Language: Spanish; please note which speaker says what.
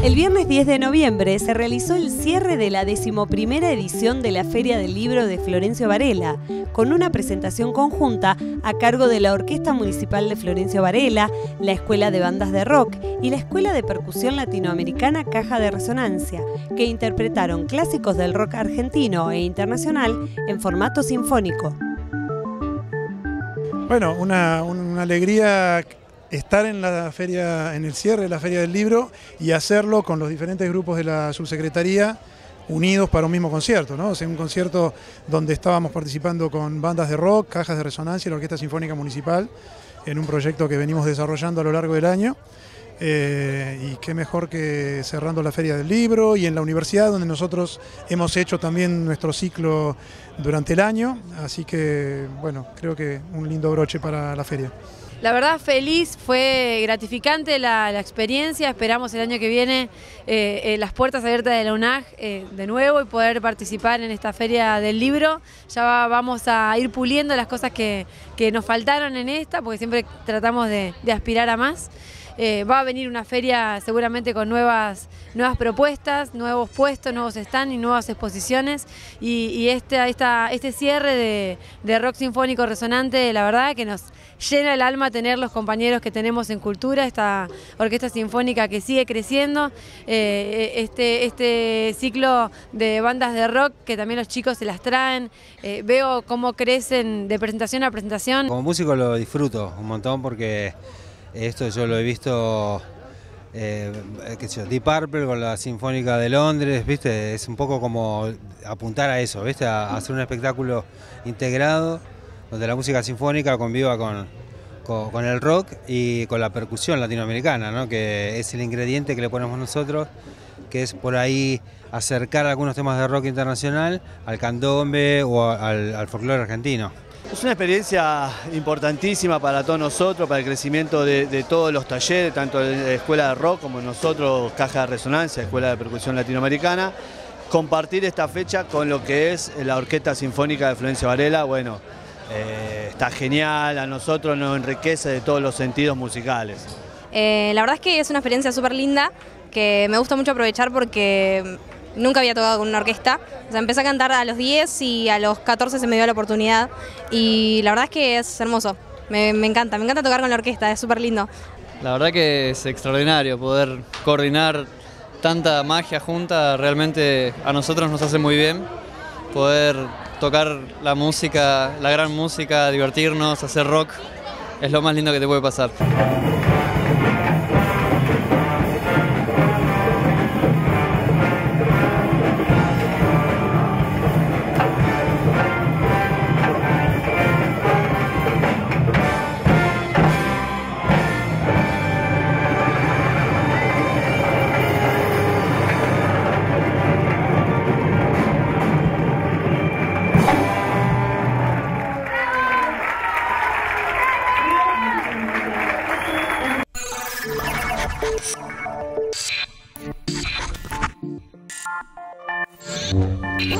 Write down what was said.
Speaker 1: El viernes 10 de noviembre se realizó el cierre de la decimoprimera edición de la Feria del Libro de Florencio Varela, con una presentación conjunta a cargo de la Orquesta Municipal de Florencio Varela, la Escuela de Bandas de Rock y la Escuela de Percusión Latinoamericana Caja de Resonancia, que interpretaron clásicos del rock argentino e internacional en formato sinfónico.
Speaker 2: Bueno, una, una alegría estar en la feria, en el cierre de la Feria del Libro y hacerlo con los diferentes grupos de la subsecretaría unidos para un mismo concierto, ¿no? Un concierto donde estábamos participando con bandas de rock, cajas de resonancia y la Orquesta Sinfónica Municipal en un proyecto que venimos desarrollando a lo largo del año. Eh, y qué mejor que cerrando la Feria del Libro y en la universidad donde nosotros hemos hecho también nuestro ciclo durante el año, así que bueno, creo que un lindo broche para la feria.
Speaker 3: La verdad feliz, fue gratificante la, experiencia, esperamos el año que viene eh, eh, las puertas abiertas de la UNAG de nuevo y poder participar en esta feria del libro. Ya vamos a ir puliendo las cosas que, nos faltaron en esta, porque siempre tratamos de aspirar a más. Eh, va a venir una feria seguramente con nuevas, nuevas propuestas, nuevos puestos, nuevos stands y nuevas exposiciones. Y, este, este cierre de, rock sinfónico resonante, la verdad que nos llena el alma tener los compañeros que tenemos en cultura, esta orquesta sinfónica que sigue creciendo, eh, este, este ciclo de bandas de rock que también los chicos se las traen, eh, veo cómo crecen de presentación a presentación.
Speaker 4: Como músico lo disfruto un montón porque esto yo lo he visto, eh, qué sé yo, Deep Purple con la Sinfónica de Londres, ¿viste? Es un poco como apuntar a eso, ¿viste? A, hacer un espectáculo integrado donde la música sinfónica conviva con, con, el rock y con la percusión latinoamericana, ¿no? que es el ingrediente que le ponemos nosotros, que es por ahí acercar algunos temas de rock internacional al candombe o al, al folclore argentino.
Speaker 5: Es una experiencia importantísima para todos nosotros, para el crecimiento de, todos los talleres, tanto de la Escuela de Rock como nosotros, Caja de Resonancia, Escuela de Percusión Latinoamericana. Compartir esta fecha con lo que es la Orquesta Sinfónica de Florencia Varela, bueno, eh, está genial, a nosotros nos enriquece de todos los sentidos musicales.
Speaker 6: Eh, la verdad es que es una experiencia súper linda, que me gusta mucho aprovechar porque nunca había tocado con una orquesta. O sea, empecé a cantar a los 10 y a los 14 se me dio la oportunidad. Y la verdad es que es hermoso. Me, encanta, me encanta tocar con la orquesta, es súper lindo.
Speaker 7: La verdad que es extraordinario poder coordinar tanta magia junta, realmente a nosotros nos hace muy bien. Poder tocar la música, la gran música, divertirnos, hacer rock, es lo más lindo que te puede pasar.
Speaker 8: You.